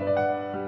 Música